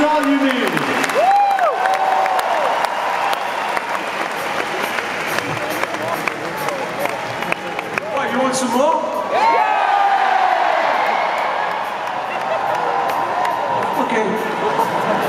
is all you need. What, you want some more? Yeah! Okay.